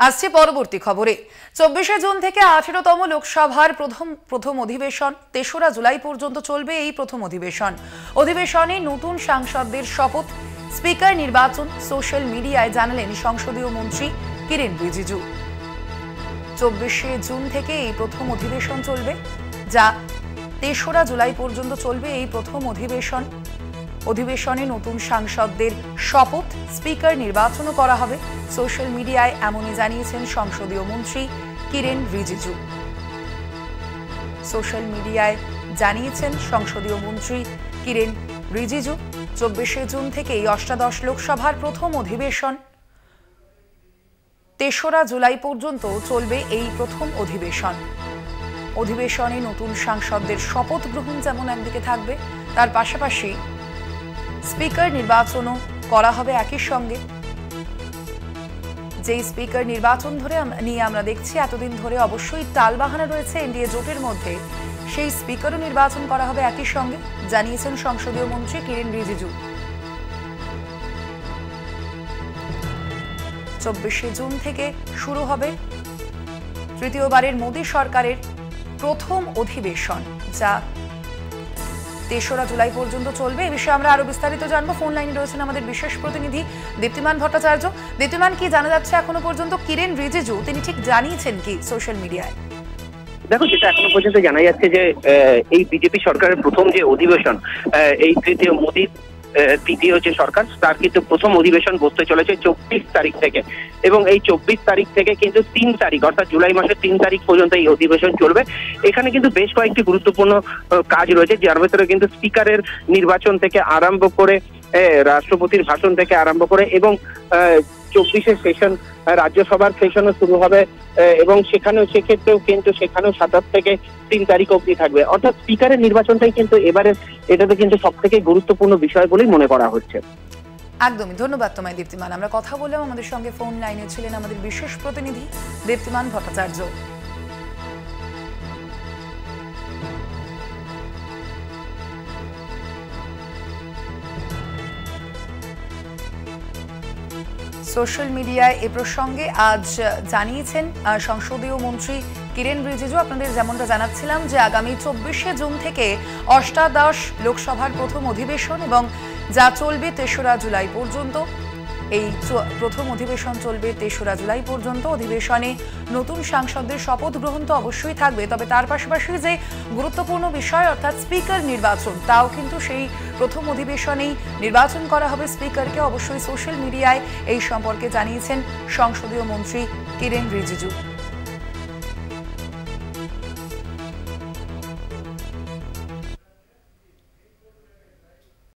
আসছে পরবর্তী খবরে। চব্বিশে জুন থেকে আঠেরোতম লোকসভার প্রথম প্রথম অধিবেশন। তেসরা জুলাই পর্যন্ত চলবে এই প্রথম অধিবেশন। অধিবেশনে নতুন সাংসদদের শপথ। স্পিকার নির্বাচন, সোশ্যাল মিডিয়ায় জানালেন সংসদীয় মন্ত্রী কিরেন রিজিজু। চব্বিশে জুন থেকে এই প্রথম অধিবেশন চলবে, যা তেসরা জুলাই পর্যন্ত চলবে এই প্রথম অধিবেশন। অধিবেশনে নতুন সাংসদদের শপথ স্পিকার নির্বাচনও করা হবে। সোশ্যাল মিডিয়ায় এমনই জানিয়েছেন সংসদীয় মন্ত্রী কিরেন রিজিজু। সোশ্যাল মিডিয়ায় জানিয়েছেন সংসদীয় মন্ত্রী কিরেন রিজিজু, চব্বিশে জুন থেকেই অষ্টাদশ লোকসভার প্রথম অধিবেশন। তেসরা জুলাই পর্যন্ত চলবে এই প্রথম অধিবেশন। অধিবেশনে নতুন সাংসদদের শপথ গ্রহণ যেমন একদিকে থাকবে, তার পাশাপাশি স্পিকার নির্বাচনও করা হবে একই সঙ্গে। যেই স্পিকার নির্বাচন ধরে নিয়ে আমরা দেখছি, এতদিন ধরে অবশ্যই টালবাহানা রয়েছে এনডিএ জোটের মধ্যে। সেই স্পিকারও নির্বাচন করা হবে একই সঙ্গে, জানিয়েছেন সংসদীয় মন্ত্রী কিরেন রিজিজু। চব্বিশে জুন থেকে শুরু হবে তৃতীয়বারের মোদী সরকারের প্রথম অধিবেশন, যা তেসরা জুলাই পর্যন্ত চলবে। এ বিষয়ে আমরা আরও বিস্তারিত জানব। ফোন লাইনে রয়েছেন আমাদের বিশেষ প্রতিনিধি দীপ্তিমান ভট্টাচার্য। দীপ্তিমান কি জানা যাচ্ছে এখনও পর্যন্ত? কিরেন রিজিজু তিনি ঠিক জানিয়েছেন কি সোশ্যাল মিডিয়ায় দেখো যেটা এখনও পর্যন্ত জানা যাচ্ছে যে এই বিজেপি সরকারের প্রথম যে অধিবেশন এই তৃতীয় মোদী আহ, তৃতীয় যে সরকার। তার কিন্তু প্রথম অধিবেশন বসতে চলেছে চব্বিশ তারিখ থেকে। এবং এই চব্বিশ তারিখ থেকে কিন্তু তিন তারিখ, অর্থাৎ জুলাই মাসের তিন তারিখ পর্যন্ত এই অধিবেশন চলবে। এখানে কিন্তু বেশ কয়েকটি গুরুত্বপূর্ণ কাজ রয়েছে, যার ভেতরে কিন্তু স্পিকারের নির্বাচন থেকে আরম্ভ করে রাষ্ট্রপতির ভাষণ থেকে আরম্ভ করে এবং চব্বিশের সেশন রাজ্যসভার সেশনও শুরু হবে এবং সেখানেও সেক্ষেত্রেও কিন্তু সেখানেও সাতাশ থেকে তিন তারিখ অবধি থাকবে। অর্থাৎ স্পিকারের নির্বাচনটাই কিন্তু এবারে এটাতে কিন্তু সব থেকে গুরুত্বপূর্ণ বিষয় বলেই মনে করা হচ্ছে। একদমই, ধন্যবাদ তোমায়, দীপ্তিমান। আমরা কথা বললাম আমাদের সঙ্গে, ফোন লাইনে ছিলেন আমাদের বিশেষ প্রতিনিধি দীপ্তিমান ভট্টাচার্য। সোশ্যাল মিডিয়ায় এ প্রসঙ্গে আজ জানিয়েছেন সংসদীয় মন্ত্রী কিরেন রিজিজু। আপনাদের যেমনটা জানাচ্ছিলাম যে আগামী চব্বিশে জুন থেকে অষ্টাদশ লোকসভার প্রথম অধিবেশন এবং যা চলবে তেসরা জুলাই পর্যন্ত। এই প্রথম অধিবেশন চলবে তেসরা জুলাই পর্যন্ত। অধিবেশনে নতুন সাংসদদের শপথ গ্রহণ তো অবশ্যই থাকবে, তবে তার পাশাপাশি যে গুরুত্বপূর্ণ বিষয়, অর্থাৎ স্পিকার নির্বাচন, তাও কিন্তু সেই প্রথম অধিবেশনেই নির্বাচন করা হবে। স্পিকারকে অবশ্যই সোশ্যাল মিডিয়ায় এই সম্পর্কে জানিয়েছেন সংসদীয় মন্ত্রী কিরেন রিজিজু।